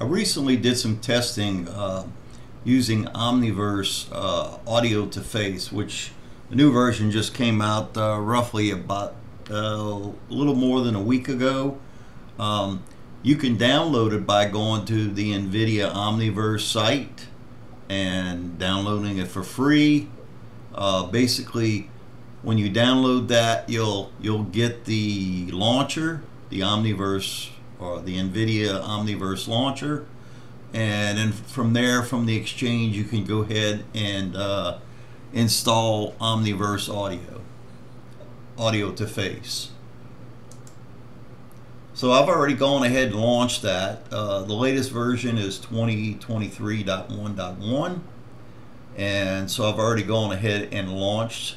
I recently did some testing uh, using Omniverse uh, Audio2Face, which the new version just came out uh, roughly about uh, a little more than a week ago. Um, you can download it by going to the NVIDIA Omniverse site and downloading it for free. Uh, basically, when you download that, you'll you'll get the launcher, the Omniverse or the NVIDIA Omniverse launcher, and then from there, from the exchange, you can go ahead and uh, install Omniverse Audio, Audio2Face. So I've already gone ahead and launched that. Uh, the latest version is 2023.1.1 and so I've already gone ahead and launched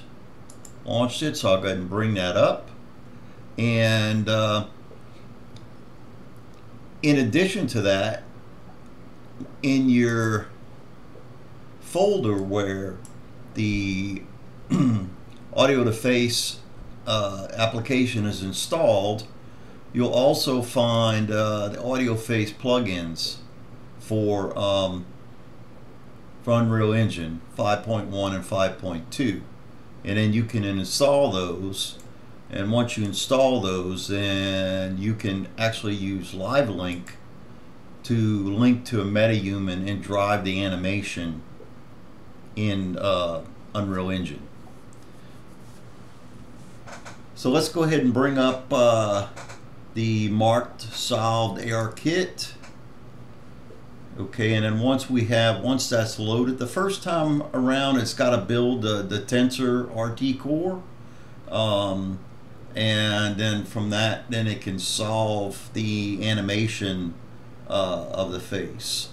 launched it so I'll go ahead and bring that up and uh, in addition to that in your folder where the Audio2Face uh, application is installed you'll also find uh, the audio face plugins for um, for Unreal Engine 5.1 and 5.2 and then you can install those and once you install those then you can actually use live link to link to a metahuman and drive the animation in uh, Unreal Engine. So let's go ahead and bring up uh, the marked solved ARKit. Okay and then once we have once that's loaded the first time around it's got to build the, the TensorRT core. Um, and then from that then it can solve the animation uh, of the face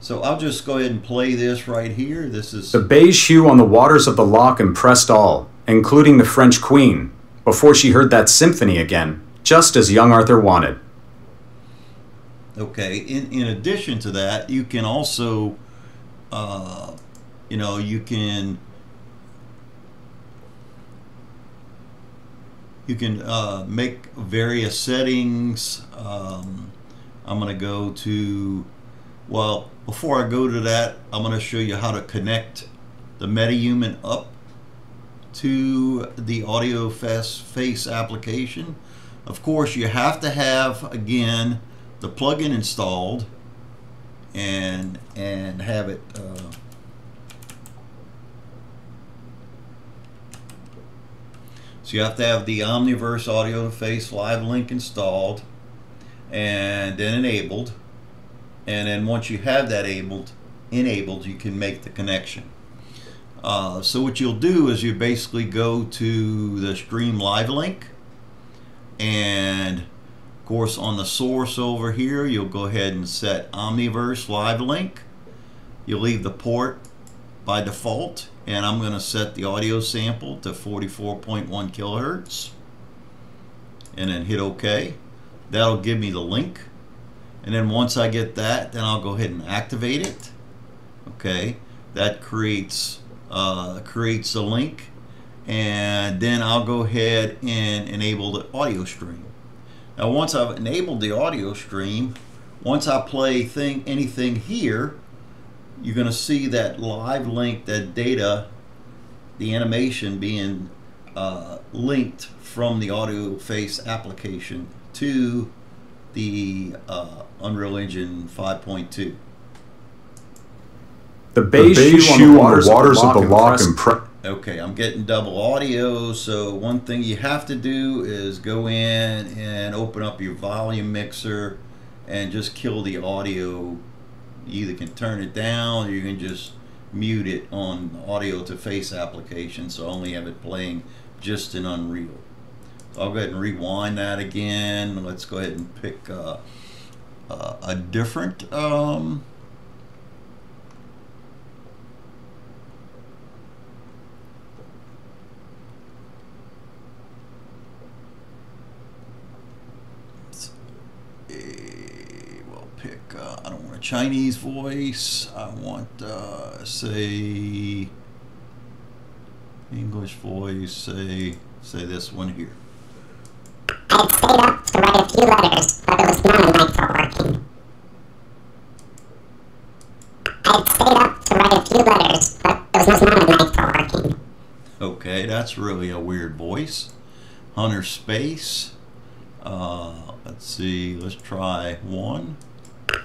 so I'll just go ahead and play this right here this is the beige hue on the waters of the loch impressed all including the French queen before she heard that symphony again just as young Arthur wanted Okay. In in addition to that, you can also, uh, you know, you can you can uh, make various settings. Um, I'm going to go to well before I go to that, I'm going to show you how to connect the MetaHuman up to the Audio Face application. Of course, you have to have again the plugin installed and and have it uh, so you have to have the Omniverse audio face live link installed and then enabled. And then once you have that enabled enabled you can make the connection. Uh, so what you'll do is you basically go to the stream live link. And of course, on the source over here, you'll go ahead and set Omniverse Live Link. You'll leave the port by default, and I'm going to set the audio sample to 44.1 kilohertz, and then hit OK. That'll give me the link. And then once I get that, then I'll go ahead and activate it. Okay, that creates uh, creates a link, and then I'll go ahead and enable the audio stream. Now once I've enabled the audio stream, once I play thing anything here, you're going to see that live link, that data, the animation being uh, linked from the audio face application to the uh, Unreal Engine 5.2. The beige, the beige hue on the waters, of the loch, impressed Okay, I'm getting double audio, so one thing you have to do is go in and open up your volume mixer and just kill the audio. You either can turn it down or you can just mute it on Audio2Face application so only have it playing just in Unreal. So I'll go ahead and rewind that again. Let's go ahead and pick uh, uh, a different um, Chinese voice. I want, uh, say, English voice. Say, say this one here. I'd stayed up to write a few letters, but it was not of my fault working. I'd stayed up to write a few letters, but it was none of my fault working. Okay, that's really a weird voice. Hunter Space. Uh, let's see, let's try one.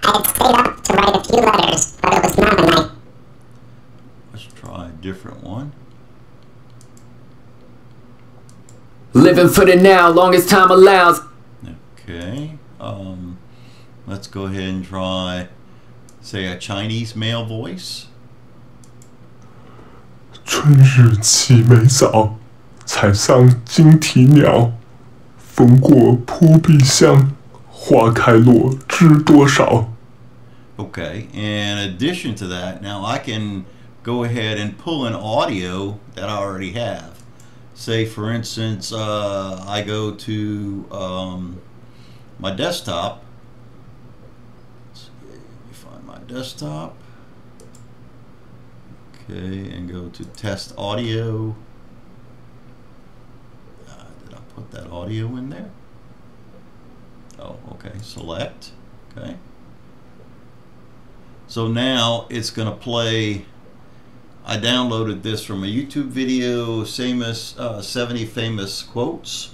I had stayed up to write a few letters, but it was not a night. Let's try a different one. Living for the now, long as time allows. Okay. Um, let's go ahead and try, say, a Chinese male voice. 春日凄美早，彩上金啼鸟。风过扑鼻香， 花开落知多少。 Okay. In addition to that, now I can go ahead and pull an audio that I already have. Say, for instance, uh, I go to um, my desktop. Let's see, let me find my desktop. Okay, and go to test audio. Uh, did I put that audio in there? Oh, okay. Select. Okay. So now it's going to play. I downloaded this from a YouTube video, famous uh, 70 famous quotes.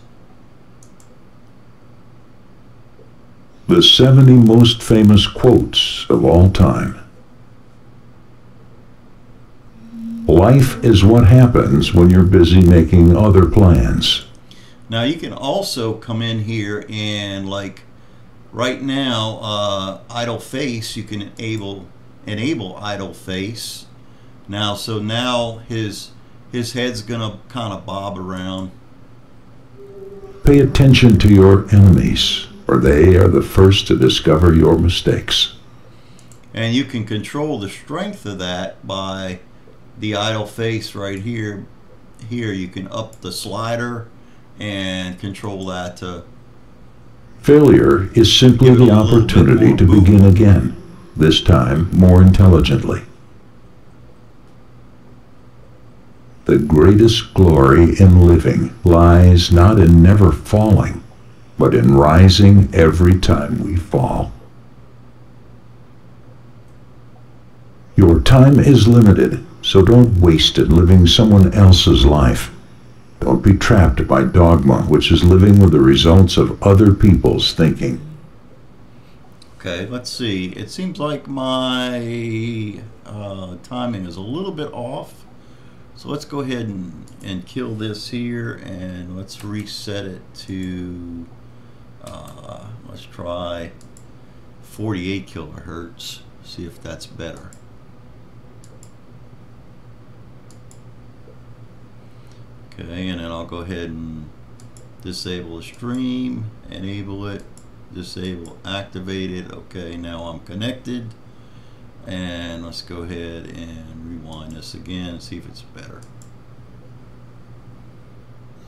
The 70 most famous quotes of all time. Life is what happens when you're busy making other plans. Now you can also come in here and like right now, uh, idle face. You can enable enable idle face. Now, so now his his head's gonna kind of bob around. Pay attention to your enemies, for they are the first to discover your mistakes. And you can control the strength of that by the idle face right here. Here you can up the slider and control that to Failure is simply the a little bit opportunity to begin again, this time more intelligently. The greatest glory in living lies not in never falling, but in rising every time we fall. Your time is limited, so don't waste it living someone else's life. Don't be trapped by dogma, which is living with the results of other people's thinking. Okay, let's see. It seems like my uh, timing is a little bit off. So let's go ahead and, and kill this here and let's reset it to, uh, let's try 48 kilohertz. See if that's better. Okay, and then I'll go ahead and disable the stream, enable it, disable, activate it. Okay, now I'm connected. And let's go ahead and rewind this again, see if it's better.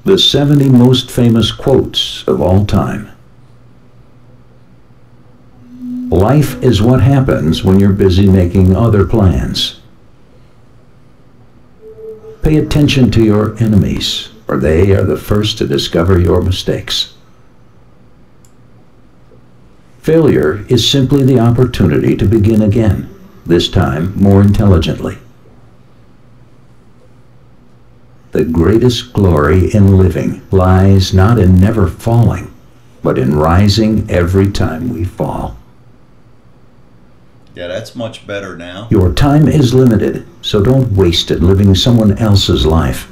The 70 most famous quotes of all time. Life is what happens when you're busy making other plans. Pay attention to your enemies, for they are the first to discover your mistakes. Failure is simply the opportunity to begin again, this time more intelligently. The greatest glory in living lies not in never falling, but in rising every time we fall. Yeah, that's much better now. Your time is limited, so don't waste it living someone else's life.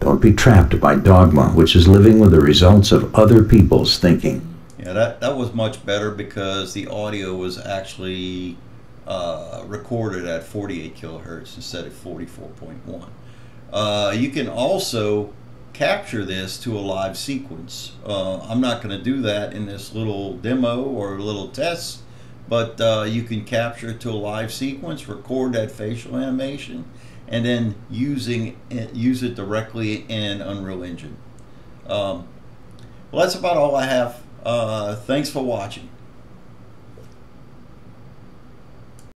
Don't be trapped by dogma, which is living with the results of other people's thinking. Yeah, that, that was much better because the audio was actually uh, recorded at 48 kilohertz instead of 44.1. Uh, you can also capture this to a live sequence. Uh, I'm not going to do that in this little demo or little test, but uh, you can capture it to a live sequence, record that facial animation, and then using it, use it directly in Unreal Engine. Um, well, that's about all I have. Uh, thanks for watching.